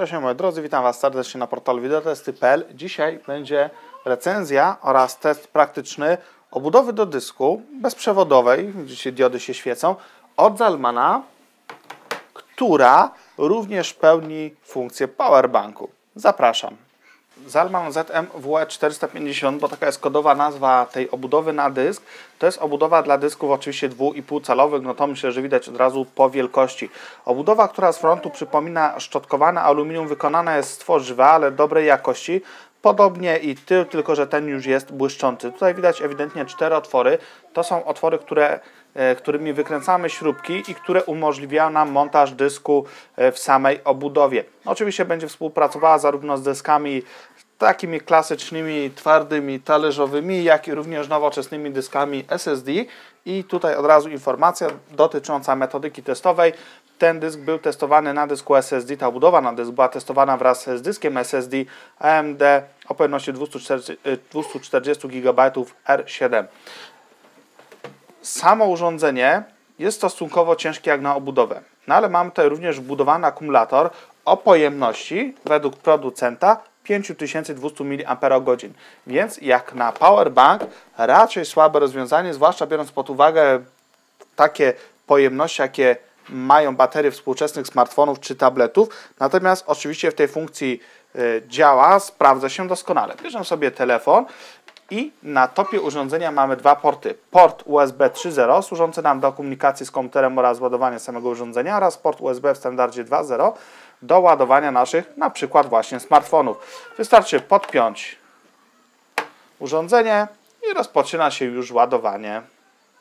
Cześć moi drodzy, witam Was serdecznie na portalu wideotesty.pl. Dzisiaj będzie recenzja oraz test praktyczny obudowy do dysku bezprzewodowej, widzicie diody się świecą, od Zalmana, która również pełni funkcję powerbanku. Zapraszam. Zalman ZMWE 450, bo taka jest kodowa nazwa tej obudowy na dysk. To jest obudowa dla dysków oczywiście 2,5 calowych, no to myślę, że widać od razu po wielkości. Obudowa, która z frontu przypomina szczotkowane aluminium, wykonana jest z tworzywa, ale dobrej jakości. Podobnie i tył, tylko że ten już jest błyszczący. Tutaj widać ewidentnie cztery otwory. To są otwory, które e, którymi wykręcamy śrubki i które umożliwiają nam montaż dysku e, w samej obudowie. Oczywiście będzie współpracowała zarówno z deskami takimi klasycznymi, twardymi, talerzowymi, jak i również nowoczesnymi dyskami SSD. I tutaj od razu informacja dotycząca metodyki testowej. Ten dysk był testowany na dysku SSD, ta budowa na dysk była testowana wraz z dyskiem SSD AMD o pojemności 240, 240 GB R7. Samo urządzenie jest stosunkowo ciężkie jak na obudowę, no ale mamy tutaj również wbudowany akumulator o pojemności według producenta 5200 mAh. Więc jak na powerbank raczej słabe rozwiązanie, zwłaszcza biorąc pod uwagę takie pojemności, jakie mają baterie współczesnych smartfonów czy tabletów. Natomiast oczywiście w tej funkcji y, działa, sprawdza się doskonale. Bierzemy sobie telefon i na topie urządzenia mamy dwa porty. Port USB 3.0 służący nam do komunikacji z komputerem oraz ładowania samego urządzenia oraz port USB w standardzie 2.0 do ładowania naszych na przykład właśnie smartfonów. Wystarczy podpiąć urządzenie i rozpoczyna się już ładowanie.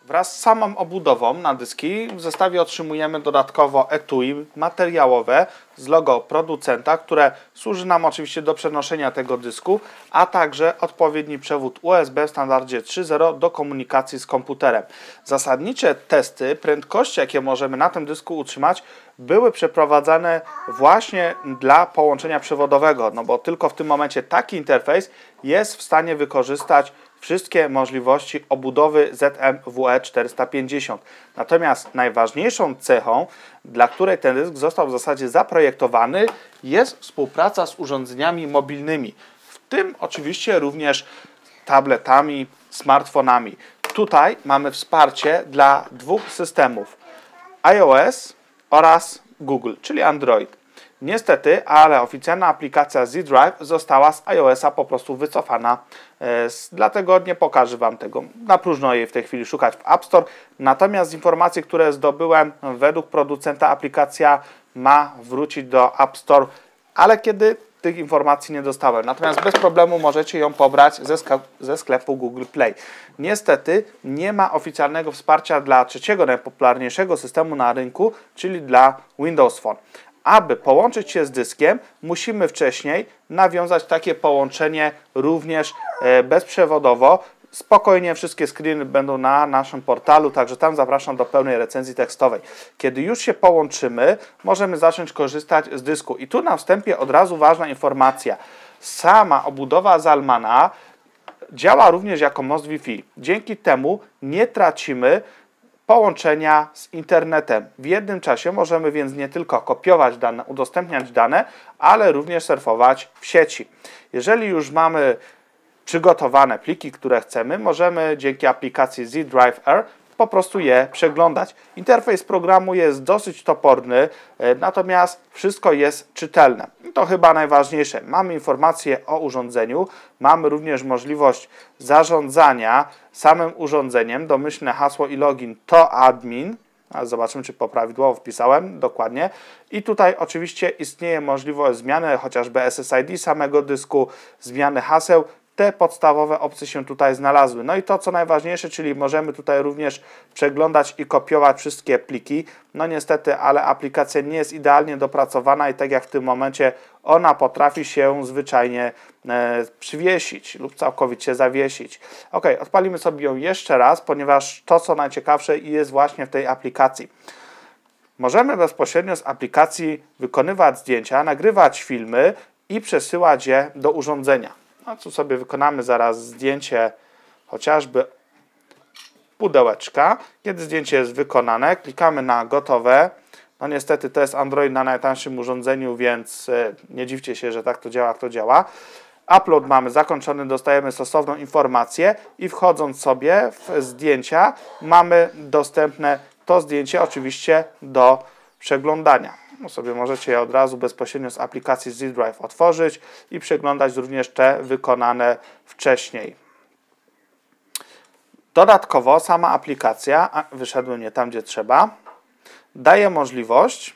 Wraz z samą obudową na dyski w zestawie otrzymujemy dodatkowo etui materiałowe z logo producenta, które służy nam oczywiście do przenoszenia tego dysku, a także odpowiedni przewód USB w standardzie 3.0 do komunikacji z komputerem. Zasadnicze testy prędkości, jakie możemy na tym dysku utrzymać, były przeprowadzane właśnie dla połączenia przewodowego, no bo tylko w tym momencie taki interfejs jest w stanie wykorzystać wszystkie możliwości obudowy ZMWE 450. Natomiast najważniejszą cechą, dla której ten dysk został w zasadzie zaprojektowany, jest współpraca z urządzeniami mobilnymi, w tym oczywiście również tabletami, smartfonami. Tutaj mamy wsparcie dla dwóch systemów iOS oraz Google, czyli Android. Niestety, ale oficjalna aplikacja Z Drive została z iOS-a po prostu wycofana, e, dlatego nie pokażę Wam tego. Na próżno jej w tej chwili szukać w App Store. Natomiast z informacji, które zdobyłem, według producenta aplikacja ma wrócić do App Store, ale kiedy tych informacji nie dostałem. Natomiast bez problemu możecie ją pobrać ze, ze sklepu Google Play. Niestety nie ma oficjalnego wsparcia dla trzeciego najpopularniejszego systemu na rynku, czyli dla Windows Phone aby połączyć się z dyskiem, musimy wcześniej nawiązać takie połączenie również e, bezprzewodowo. Spokojnie wszystkie screeny będą na naszym portalu, także tam zapraszam do pełnej recenzji tekstowej. Kiedy już się połączymy, możemy zacząć korzystać z dysku. I tu na wstępie od razu ważna informacja. Sama obudowa Zalmana działa również jako most Wi-Fi. Dzięki temu nie tracimy połączenia z internetem. W jednym czasie możemy więc nie tylko kopiować dane, udostępniać dane, ale również surfować w sieci. Jeżeli już mamy przygotowane pliki, które chcemy, możemy dzięki aplikacji Z Drive Air po prostu je przeglądać. Interfejs programu jest dosyć toporny, e, natomiast wszystko jest czytelne. I to chyba najważniejsze. Mamy informacje o urządzeniu, mamy również możliwość zarządzania samym urządzeniem. Domyślne hasło i login to admin. Zobaczymy, czy poprawidłowo wpisałem dokładnie. I tutaj oczywiście istnieje możliwość zmiany chociażby SSID samego dysku, zmiany haseł te podstawowe opcje się tutaj znalazły. No i to, co najważniejsze, czyli możemy tutaj również przeglądać i kopiować wszystkie pliki. No niestety, ale aplikacja nie jest idealnie dopracowana i tak jak w tym momencie ona potrafi się zwyczajnie e, przywiesić lub całkowicie zawiesić. Ok, odpalimy sobie ją jeszcze raz, ponieważ to, co najciekawsze jest właśnie w tej aplikacji. Możemy bezpośrednio z aplikacji wykonywać zdjęcia, nagrywać filmy i przesyłać je do urządzenia. No tu sobie wykonamy zaraz zdjęcie chociażby pudełeczka. Kiedy zdjęcie jest wykonane, klikamy na gotowe, No niestety to jest Android na najtańszym urządzeniu, więc e, nie dziwcie się, że tak to działa, to działa. Upload mamy zakończony, dostajemy stosowną informację i wchodząc sobie w zdjęcia mamy dostępne to zdjęcie oczywiście do przeglądania. No sobie możecie je od razu bezpośrednio z aplikacji Z Drive otworzyć i przeglądać również te wykonane wcześniej. Dodatkowo sama aplikacja, a wyszedłem nie tam gdzie trzeba, daje możliwość,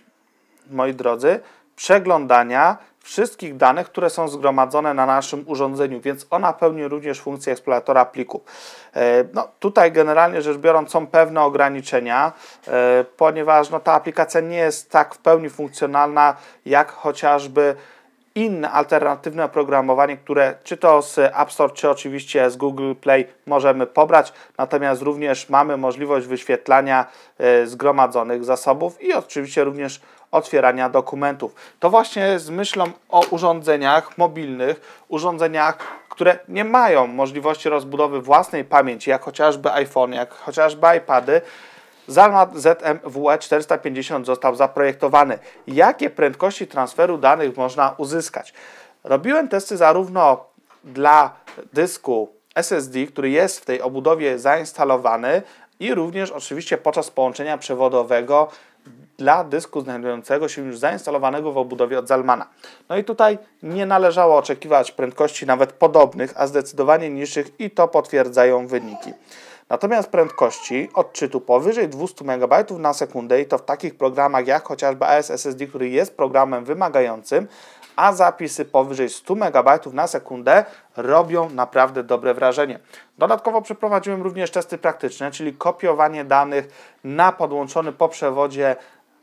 moi drodzy, przeglądania wszystkich danych, które są zgromadzone na naszym urządzeniu, więc ona pełni również funkcję eksploratora plików. E, no, tutaj generalnie rzecz biorąc są pewne ograniczenia, e, ponieważ no, ta aplikacja nie jest tak w pełni funkcjonalna jak chociażby inne alternatywne oprogramowanie, które czy to z App Store, czy oczywiście z Google Play możemy pobrać, natomiast również mamy możliwość wyświetlania e, zgromadzonych zasobów i oczywiście również otwierania dokumentów. To właśnie z myślą o urządzeniach mobilnych, urządzeniach, które nie mają możliwości rozbudowy własnej pamięci, jak chociażby iPhone, jak chociażby iPady, Zalmat ZMWE 450 został zaprojektowany. Jakie prędkości transferu danych można uzyskać? Robiłem testy zarówno dla dysku SSD, który jest w tej obudowie zainstalowany i również oczywiście podczas połączenia przewodowego dla dysku znajdującego się już zainstalowanego w obudowie od Zalmana. No i tutaj nie należało oczekiwać prędkości nawet podobnych, a zdecydowanie niższych i to potwierdzają wyniki. Natomiast prędkości odczytu powyżej 200 MB na sekundę i to w takich programach jak chociażby ASSD, który jest programem wymagającym, a zapisy powyżej 100 MB na sekundę robią naprawdę dobre wrażenie. Dodatkowo przeprowadziłem również testy praktyczne, czyli kopiowanie danych na podłączony po przewodzie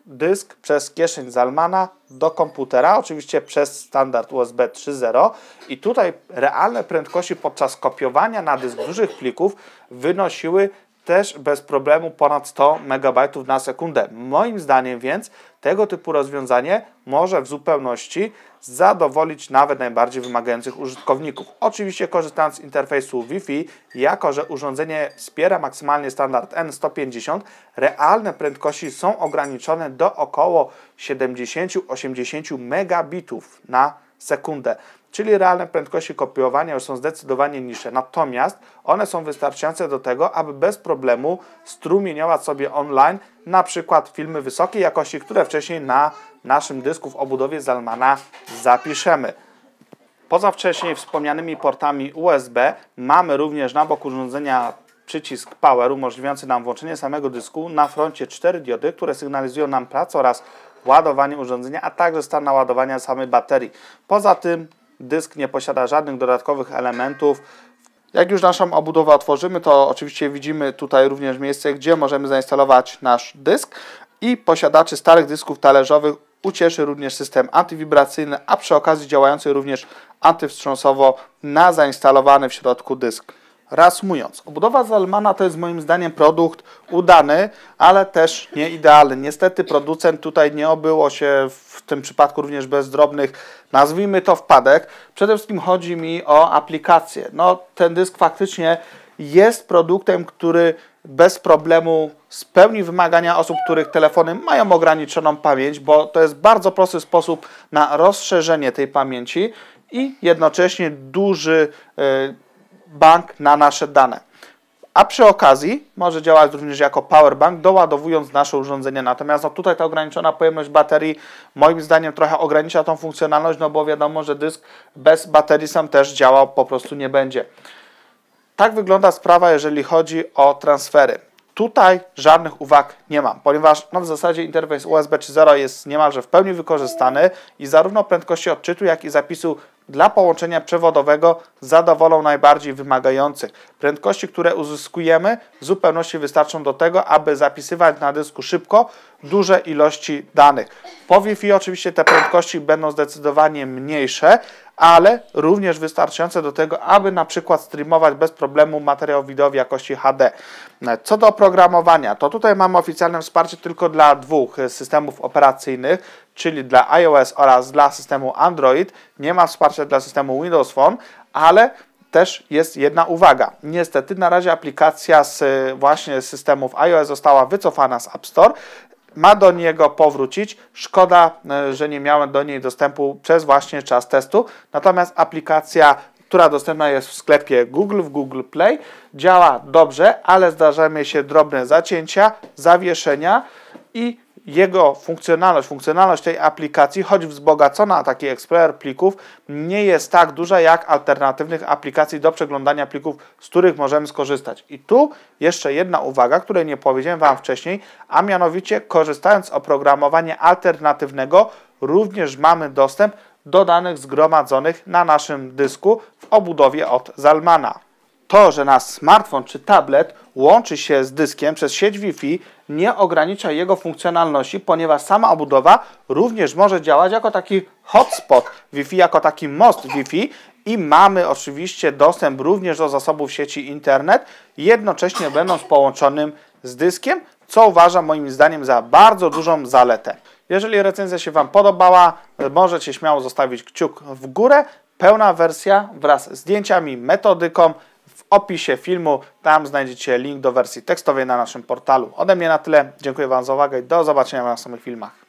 dysk przez kieszeń Zalmana do komputera, oczywiście przez standard USB 3.0 i tutaj realne prędkości podczas kopiowania na dysk dużych plików wynosiły też bez problemu ponad 100 MB na sekundę. Moim zdaniem więc tego typu rozwiązanie może w zupełności zadowolić nawet najbardziej wymagających użytkowników. Oczywiście korzystając z interfejsu Wi-Fi, jako że urządzenie wspiera maksymalnie standard N150, realne prędkości są ograniczone do około 70-80 megabitów na sekundę czyli realne prędkości kopiowania już są zdecydowanie niższe. Natomiast one są wystarczające do tego, aby bez problemu strumieniować sobie online na przykład filmy wysokiej jakości, które wcześniej na naszym dysku w obudowie Zalmana zapiszemy. Poza wcześniej wspomnianymi portami USB mamy również na boku urządzenia przycisk Power umożliwiający nam włączenie samego dysku. Na froncie cztery diody, które sygnalizują nam pracę oraz ładowanie urządzenia, a także stan naładowania samej baterii. Poza tym dysk nie posiada żadnych dodatkowych elementów. Jak już naszą obudowę otworzymy, to oczywiście widzimy tutaj również miejsce, gdzie możemy zainstalować nasz dysk i posiadaczy starych dysków talerzowych ucieszy również system antywibracyjny, a przy okazji działający również antywstrząsowo na zainstalowany w środku dysk. Reasumując, obudowa Zalmana to jest moim zdaniem produkt udany, ale też nie idealny. Niestety producent tutaj nie obyło się w tym przypadku również bez drobnych, nazwijmy to wpadek. Przede wszystkim chodzi mi o aplikację. No, ten dysk faktycznie jest produktem, który bez problemu spełni wymagania osób, których telefony mają ograniczoną pamięć, bo to jest bardzo prosty sposób na rozszerzenie tej pamięci i jednocześnie duży yy, bank na nasze dane. A przy okazji może działać również jako powerbank, doładowując nasze urządzenie. Natomiast no tutaj ta ograniczona pojemność baterii moim zdaniem trochę ogranicza tą funkcjonalność, no bo wiadomo, że dysk bez baterii sam też działał po prostu nie będzie. Tak wygląda sprawa, jeżeli chodzi o transfery. Tutaj żadnych uwag nie mam, ponieważ no w zasadzie interfejs USB 3.0 jest niemalże w pełni wykorzystany i zarówno prędkości odczytu, jak i zapisu dla połączenia przewodowego zadowolą najbardziej wymagających. Prędkości, które uzyskujemy w zupełności wystarczą do tego, aby zapisywać na dysku szybko duże ilości danych. Po Wi-Fi oczywiście te prędkości będą zdecydowanie mniejsze, ale również wystarczające do tego, aby na przykład streamować bez problemu materiał wideo w jakości HD. Co do oprogramowania, to tutaj mamy oficjalne wsparcie tylko dla dwóch systemów operacyjnych, czyli dla iOS oraz dla systemu Android. Nie ma wsparcia dla systemu Windows Phone, ale też jest jedna uwaga. Niestety na razie aplikacja z właśnie systemów iOS została wycofana z App Store. Ma do niego powrócić. Szkoda, e, że nie miałem do niej dostępu przez właśnie czas testu. Natomiast aplikacja, która dostępna jest w sklepie Google, w Google Play, działa dobrze, ale zdarzają się drobne zacięcia, zawieszenia i jego funkcjonalność, funkcjonalność tej aplikacji, choć wzbogacona taki Explorer plików, nie jest tak duża jak alternatywnych aplikacji do przeglądania plików, z których możemy skorzystać. I tu jeszcze jedna uwaga, której nie powiedziałem Wam wcześniej, a mianowicie korzystając z oprogramowania alternatywnego, również mamy dostęp do danych zgromadzonych na naszym dysku w obudowie od Zalmana. To, że nasz smartfon czy tablet łączy się z dyskiem przez sieć Wi-Fi, nie ogranicza jego funkcjonalności, ponieważ sama obudowa również może działać jako taki hotspot Wi-Fi, jako taki most Wi-Fi i mamy oczywiście dostęp również do zasobów sieci internet, jednocześnie będąc połączonym z dyskiem, co uważam moim zdaniem za bardzo dużą zaletę. Jeżeli recenzja się Wam podobała, możecie śmiało zostawić kciuk w górę. Pełna wersja wraz z zdjęciami, metodyką w opisie filmu. Tam znajdziecie link do wersji tekstowej na naszym portalu. Ode mnie na tyle. Dziękuję Wam za uwagę i do zobaczenia w następnych filmach.